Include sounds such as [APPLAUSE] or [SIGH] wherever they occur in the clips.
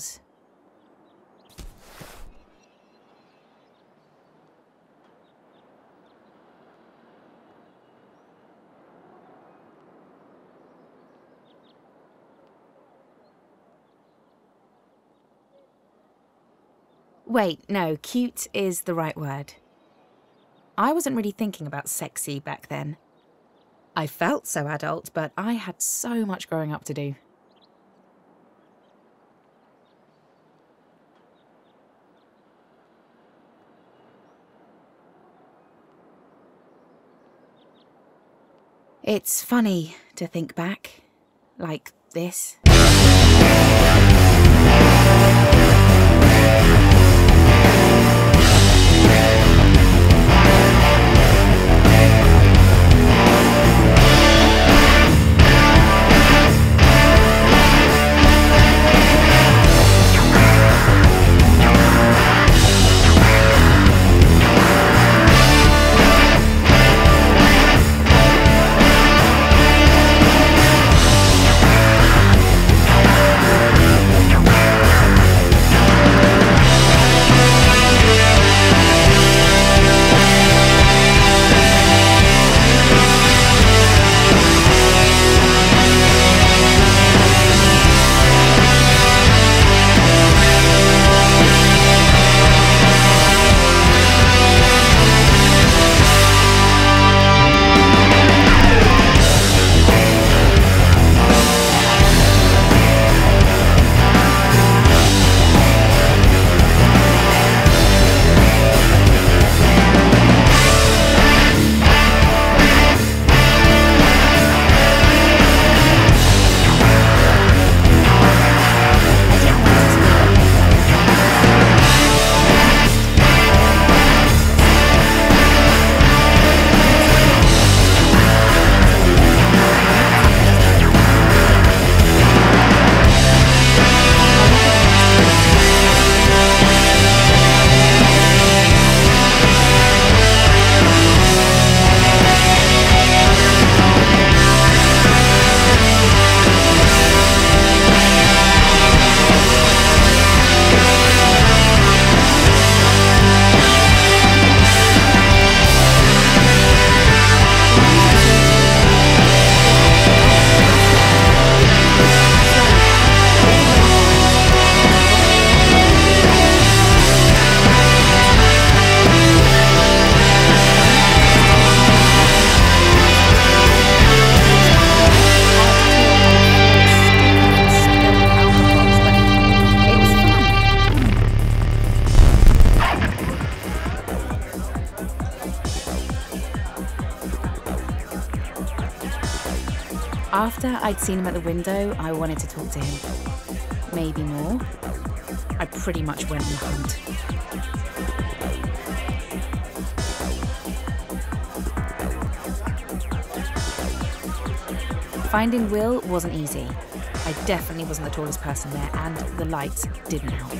was. Wait, no, cute is the right word. I wasn't really thinking about sexy back then. I felt so adult, but I had so much growing up to do. It's funny to think back like this. After I'd seen him at the window, I wanted to talk to him. Maybe more. I pretty much went on the hunt. Finding Will wasn't easy. I definitely wasn't the tallest person there, and the lights didn't help.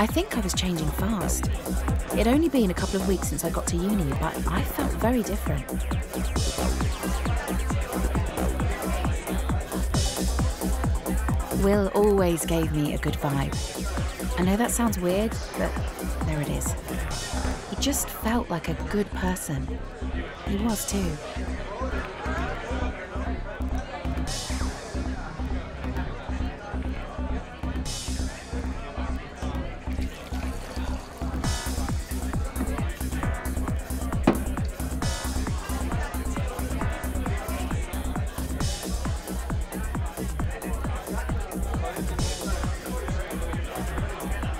I think I was changing fast. It'd only been a couple of weeks since I got to uni, but I felt very different. Will always gave me a good vibe. I know that sounds weird, but there it is. He just felt like a good person. He was too.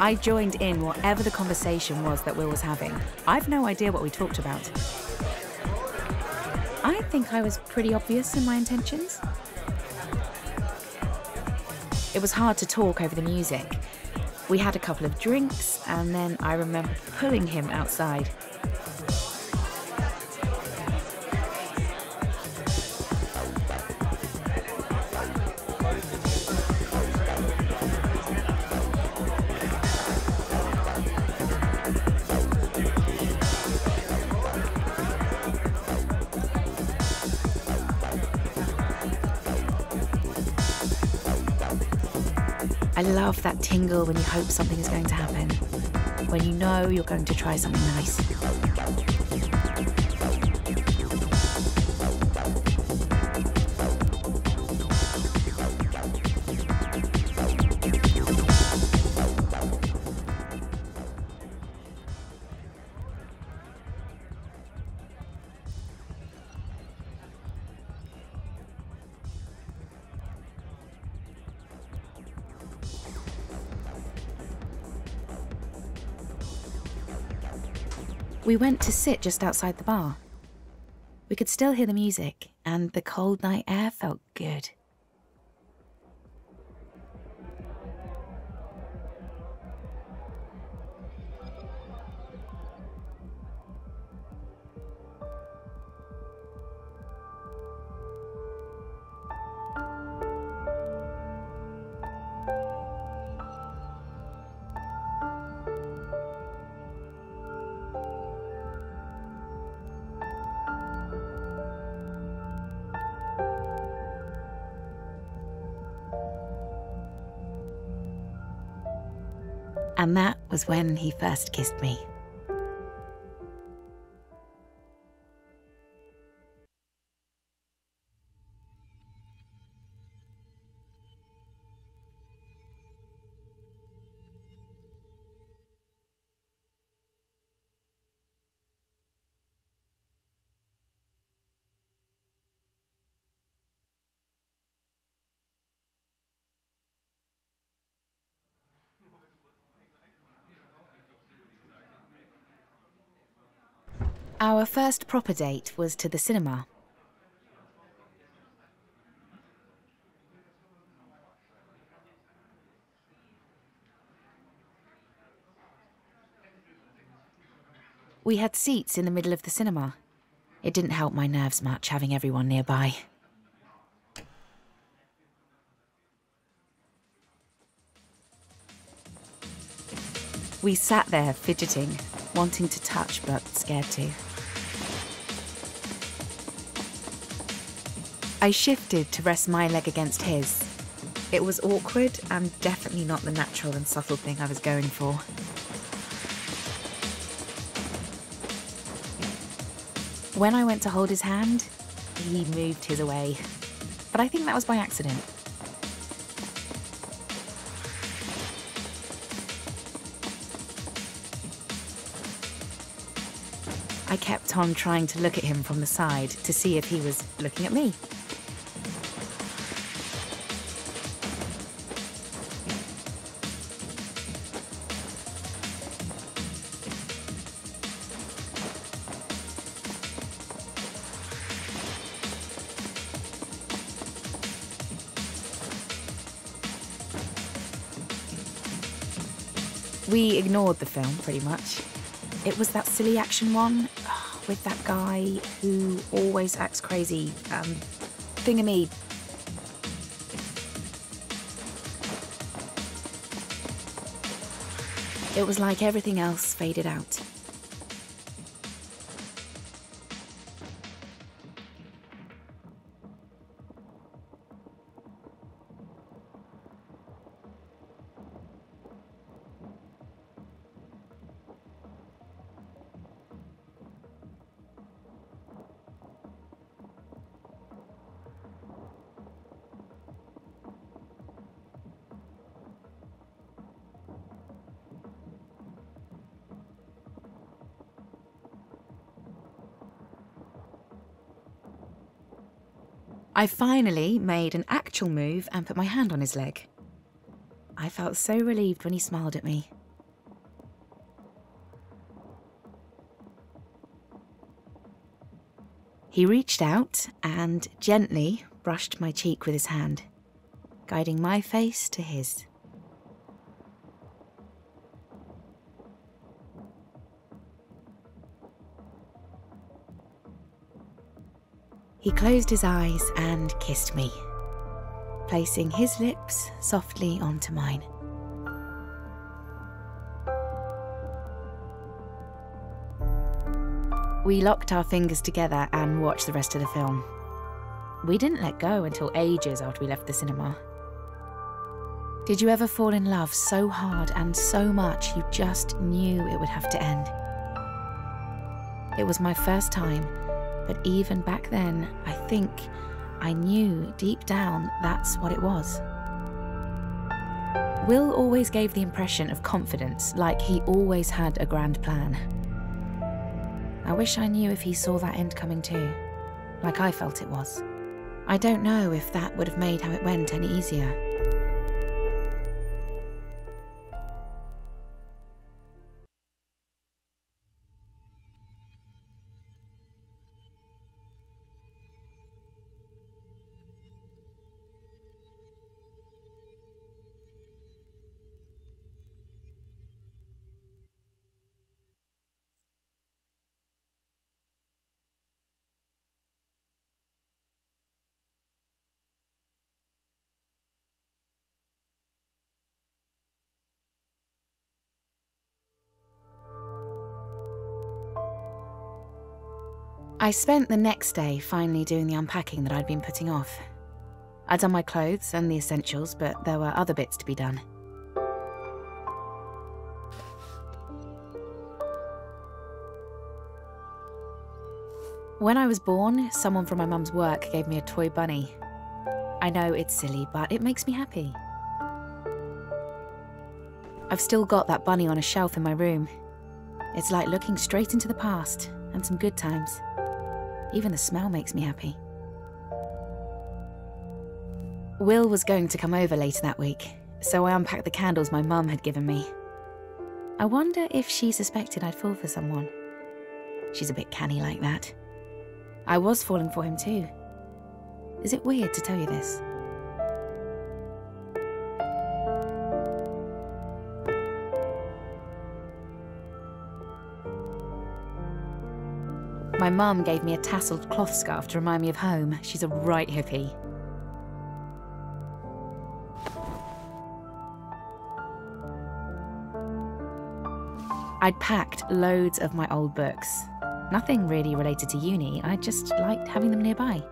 I joined in whatever the conversation was that Will was having. I've no idea what we talked about. I think I was pretty obvious in my intentions. It was hard to talk over the music. We had a couple of drinks, and then I remember pulling him outside. I love that tingle when you hope something is going to happen, when you know you're going to try something nice. We went to sit just outside the bar. We could still hear the music, and the cold night air felt good. And that was when he first kissed me. Our first proper date was to the cinema. We had seats in the middle of the cinema. It didn't help my nerves much having everyone nearby. We sat there fidgeting, wanting to touch but scared to. I shifted to rest my leg against his. It was awkward and definitely not the natural and subtle thing I was going for. When I went to hold his hand, he moved his away. But I think that was by accident. I kept on trying to look at him from the side to see if he was looking at me. Ignored the film pretty much. It was that silly action one [SIGHS] with that guy who always acts crazy. Um, thingamy. It was like everything else faded out. I finally made an actual move and put my hand on his leg. I felt so relieved when he smiled at me. He reached out and gently brushed my cheek with his hand, guiding my face to his. He closed his eyes and kissed me, placing his lips softly onto mine. We locked our fingers together and watched the rest of the film. We didn't let go until ages after we left the cinema. Did you ever fall in love so hard and so much you just knew it would have to end? It was my first time, but even back then, I think I knew deep down that's what it was. Will always gave the impression of confidence, like he always had a grand plan. I wish I knew if he saw that end coming too, like I felt it was. I don't know if that would have made how it went any easier. I spent the next day finally doing the unpacking that I'd been putting off. I'd done my clothes and the essentials, but there were other bits to be done. When I was born, someone from my mum's work gave me a toy bunny. I know it's silly, but it makes me happy. I've still got that bunny on a shelf in my room. It's like looking straight into the past and some good times. Even the smell makes me happy. Will was going to come over later that week, so I unpacked the candles my mum had given me. I wonder if she suspected I'd fall for someone. She's a bit canny like that. I was falling for him too. Is it weird to tell you this? My mum gave me a tasselled cloth scarf to remind me of home. She's a right hippie. I'd packed loads of my old books. Nothing really related to uni, I just liked having them nearby.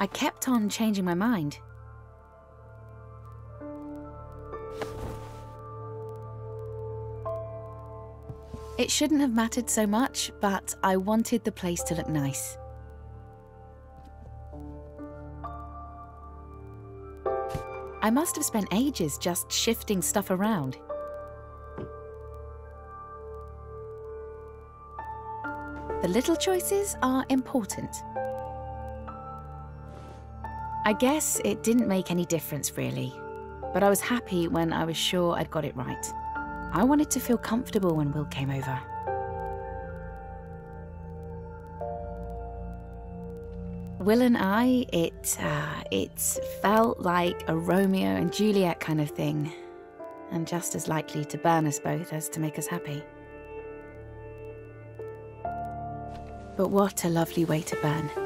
I kept on changing my mind. It shouldn't have mattered so much, but I wanted the place to look nice. I must have spent ages just shifting stuff around. The little choices are important. I guess it didn't make any difference really, but I was happy when I was sure I'd got it right. I wanted to feel comfortable when Will came over. Will and I, it, uh, it felt like a Romeo and Juliet kind of thing, and just as likely to burn us both as to make us happy. But what a lovely way to burn.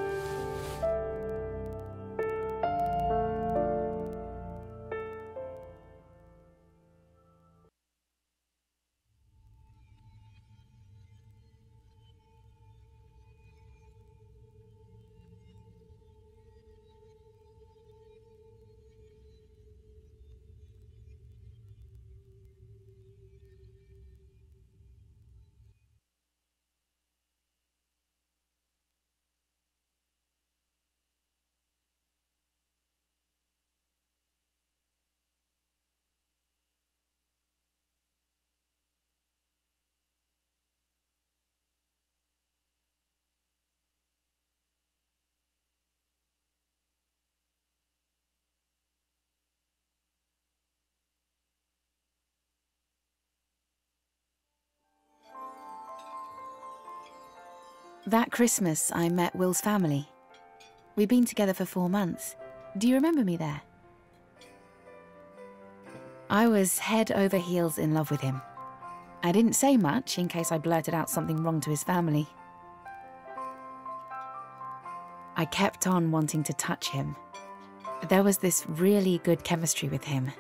That Christmas, I met Will's family. We'd been together for four months. Do you remember me there? I was head over heels in love with him. I didn't say much in case I blurted out something wrong to his family. I kept on wanting to touch him. There was this really good chemistry with him,